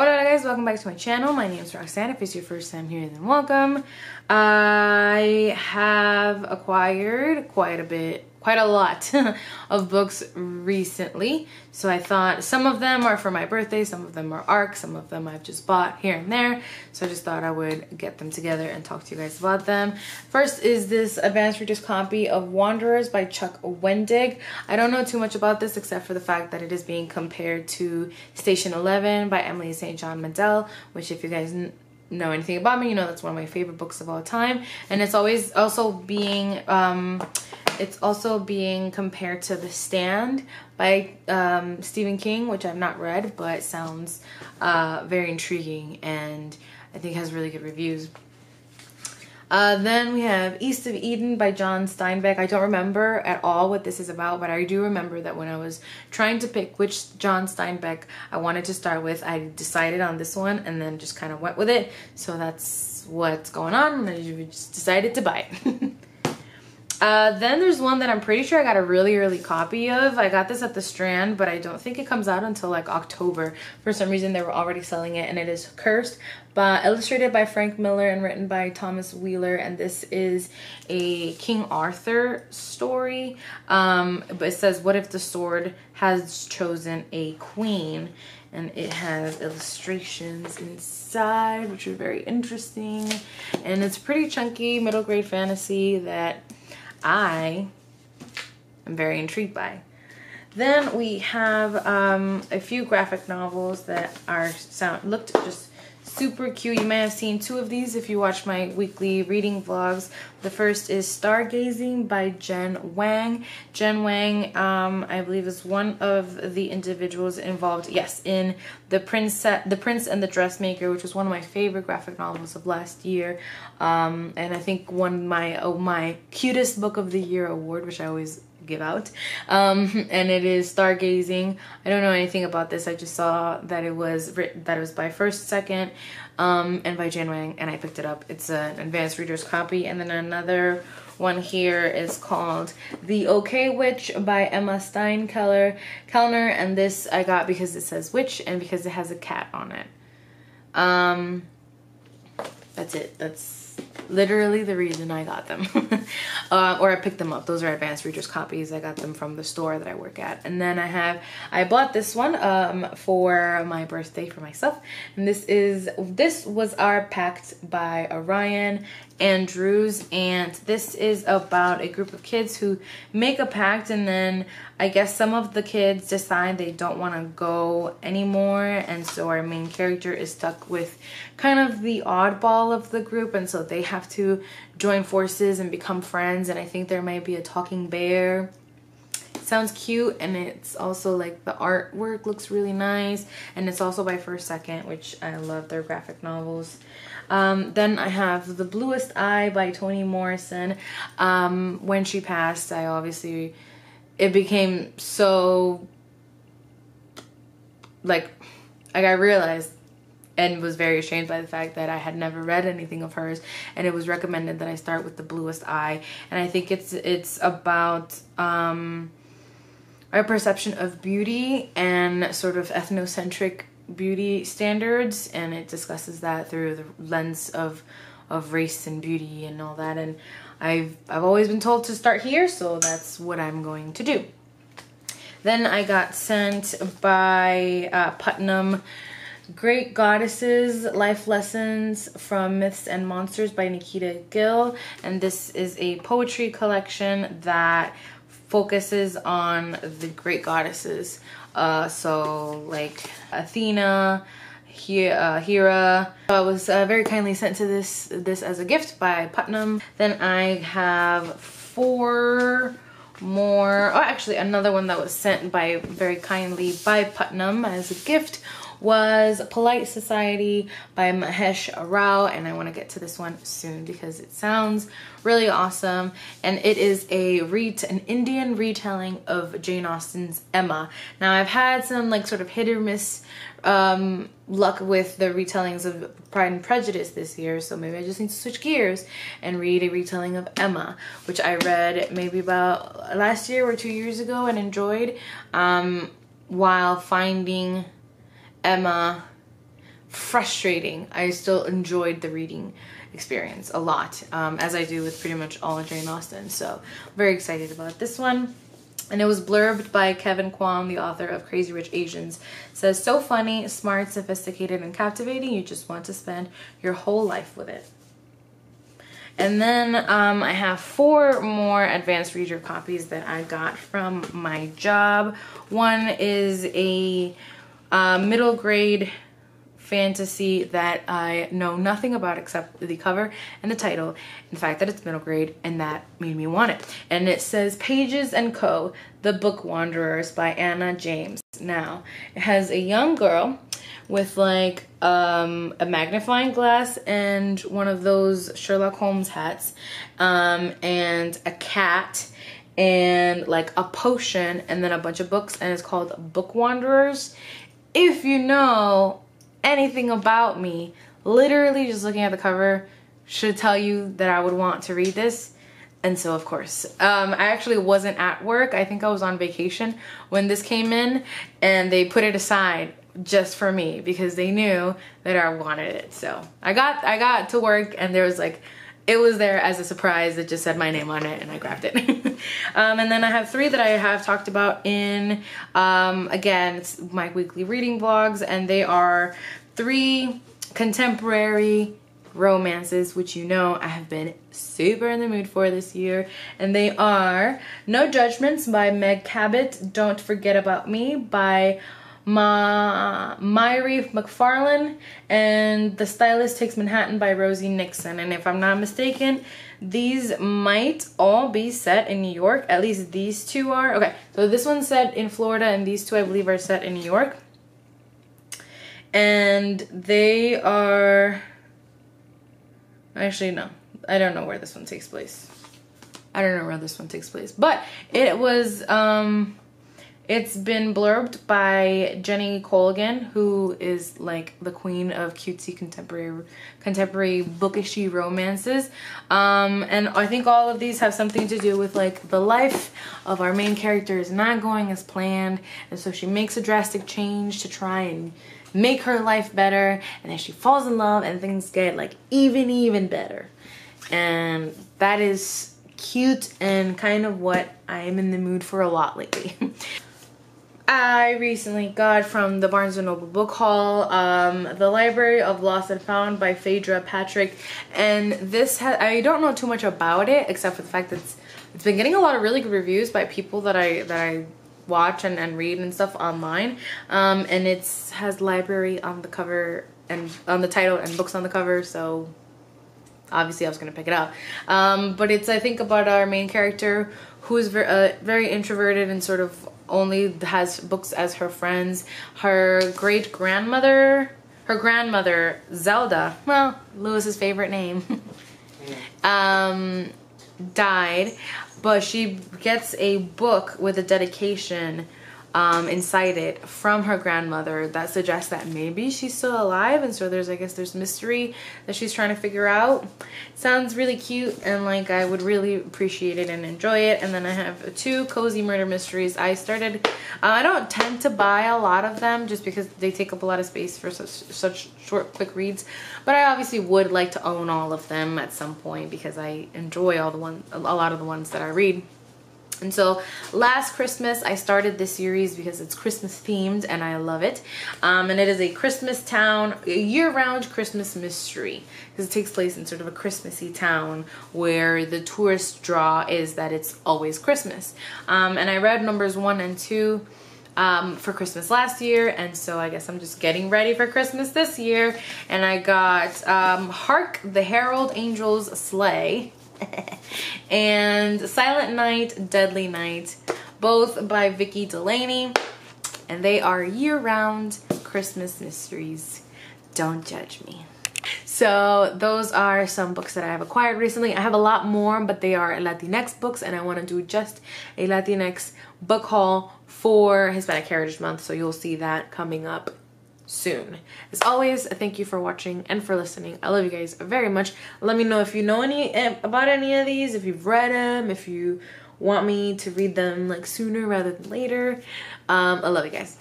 Hola guys, welcome back to my channel. My name is Roxanne. If it's your first time here, then welcome. I have acquired quite a bit quite a lot of books recently. So I thought some of them are for my birthday, some of them are ARC, some of them I've just bought here and there. So I just thought I would get them together and talk to you guys about them. First is this advanced reader's copy of Wanderers by Chuck Wendig. I don't know too much about this except for the fact that it is being compared to Station 11 by Emily St. John Mandel, which if you guys know anything about me, you know that's one of my favorite books of all time. And it's always also being um, it's also being compared to The Stand by um, Stephen King, which I've not read, but sounds uh, very intriguing and I think has really good reviews. Uh, then we have East of Eden by John Steinbeck. I don't remember at all what this is about, but I do remember that when I was trying to pick which John Steinbeck I wanted to start with, I decided on this one and then just kind of went with it. So that's what's going on, I just decided to buy it. Uh, then there's one that I'm pretty sure I got a really early copy of. I got this at the Strand, but I don't think it comes out until like October. For some reason, they were already selling it, and it is Cursed, but illustrated by Frank Miller and written by Thomas Wheeler. And this is a King Arthur story. Um, but it says, "What if the sword has chosen a queen?" and it has illustrations inside which are very interesting and it's pretty chunky middle grade fantasy that I am very intrigued by. Then we have um, a few graphic novels that are sound looked just super cute. You may have seen two of these if you watch my weekly reading vlogs. The first is Stargazing by Jen Wang. Jen Wang, um, I believe, is one of the individuals involved, yes, in The Prince, the Prince and the Dressmaker, which was one of my favorite graphic novels of last year. Um, and I think won my, oh, my cutest book of the year award, which I always give out. Um, and it is Stargazing. I don't know anything about this. I just saw that it was written, that it was by First Second um, and by Jen Wang, and I picked it up. It's an advanced reader's copy. And then another one here is called The Okay Witch by Emma Steinkeller Kellner, and this I got because it says witch and because it has a cat on it. Um, that's it. That's literally the reason I got them. uh, or I picked them up. Those are advanced readers copies. I got them from the store that I work at. And then I have, I bought this one um, for my birthday for myself. And this is, this was our pact by Orion Andrews. And this is about a group of kids who make a pact and then I guess some of the kids decide they don't want to go anymore. And so our main character is stuck with kind of the oddball of the group. And so they have to join forces and become friends. And I think there might be a talking bear sounds cute and it's also like the artwork looks really nice and it's also by first second which i love their graphic novels um, then i have the bluest eye by toni morrison um, when she passed i obviously it became so like like i realized and was very ashamed by the fact that I had never read anything of hers and it was recommended that I start with the bluest eye and I think it's it's about um our perception of beauty and sort of ethnocentric beauty standards and it discusses that through the lens of of race and beauty and all that and I've I've always been told to start here so that's what I'm going to do. Then I got sent by uh, Putnam Great Goddesses Life Lessons from Myths and Monsters by Nikita Gill. And this is a poetry collection that focuses on the great goddesses. Uh, so, like Athena, he, uh, Hera. I was uh, very kindly sent to this this as a gift by Putnam. Then I have four more. Oh, actually, another one that was sent by very kindly by Putnam as a gift was Polite Society by Mahesh Rao and I want to get to this one soon because it sounds really awesome and it is a read an Indian retelling of Jane Austen's Emma. Now I've had some like sort of hit or miss um, luck with the retellings of Pride and Prejudice this year, so maybe I just need to switch gears and read a retelling of Emma, which I read maybe about last year or two years ago and enjoyed um, while finding Emma frustrating, I still enjoyed the reading experience a lot, um, as I do with pretty much all of Jane Austen. So very excited about this one. And it was blurbed by Kevin Kwan, the author of Crazy Rich Asians. It says, so funny, smart, sophisticated, and captivating, you just want to spend your whole life with it. And then um, I have four more advanced reader copies that I got from my job. One is a uh, middle grade fantasy that I know nothing about except the cover and the title and the fact that it's middle grade and that made me want it. And it says Pages and Co. The Book Wanderers by Anna James. Now, it has a young girl with like um, a magnifying glass and one of those Sherlock Holmes hats um, and a cat and like a potion and then a bunch of books and it's called Book Wanderers. If you know anything about me, literally just looking at the cover should tell you that I would want to read this. And so, of course, um, I actually wasn't at work. I think I was on vacation when this came in and they put it aside just for me because they knew that I wanted it. So I got, I got to work and there was like, it was there as a surprise. It just said my name on it and I grabbed it. um, and then I have three that I have talked about in, um, again, it's my weekly reading vlogs and they are three contemporary romances, which you know I have been super in the mood for this year. And they are No Judgments by Meg Cabot, Don't Forget About Me by Ma Mhairi McFarlane, and The Stylist Takes Manhattan by Rosie Nixon. And if I'm not mistaken, these might all be set in New York. At least these two are. Okay, so this one's set in Florida, and these two I believe are set in New York. And they are Actually, no. I don't know where this one takes place. I don't know where this one takes place. But it was, um, it's been blurbed by Jenny Colgan, who is like the queen of cutesy contemporary, contemporary bookishy romances. Um, and I think all of these have something to do with like the life of our main character is not going as planned. And so she makes a drastic change to try and make her life better and then she falls in love and things get like even even better and that is cute and kind of what I am in the mood for a lot lately. I recently got from the Barnes & Noble book haul um, The Library of Lost and Found by Phaedra Patrick and this I don't know too much about it except for the fact that it's, it's been getting a lot of really good reviews by people that I that I watch and, and read and stuff online. Um, and it has library on the cover and on the title and books on the cover. So obviously I was going to pick it up. Um, but it's, I think, about our main character who is very, uh, very introverted and sort of only has books as her friends. Her great grandmother, her grandmother, Zelda, well, Lewis's favorite name, um, died but she gets a book with a dedication um, it from her grandmother that suggests that maybe she's still alive and so there's I guess there's mystery that she's trying to figure out. sounds really cute and like I would really appreciate it and enjoy it and then I have two cozy murder mysteries. I started, uh, I don't tend to buy a lot of them just because they take up a lot of space for such, such short quick reads but I obviously would like to own all of them at some point because I enjoy all the one a lot of the ones that I read. And so last Christmas, I started this series because it's Christmas themed and I love it. Um, and it is a Christmas town, a year-round Christmas mystery because it takes place in sort of a Christmassy town where the tourist draw is that it's always Christmas. Um, and I read numbers one and two um, for Christmas last year and so I guess I'm just getting ready for Christmas this year and I got um, Hark the Herald Angels Sleigh and Silent Night, Deadly Night, both by Vicki Delany. And they are year-round Christmas mysteries. Don't judge me. So those are some books that I have acquired recently. I have a lot more, but they are Latinx books, and I want to do just a Latinx book haul for Hispanic Heritage Month. So you'll see that coming up soon. As always, thank you for watching and for listening. I love you guys very much. Let me know if you know any eh, about any of these, if you've read them, if you want me to read them like sooner rather than later. Um, I love you guys.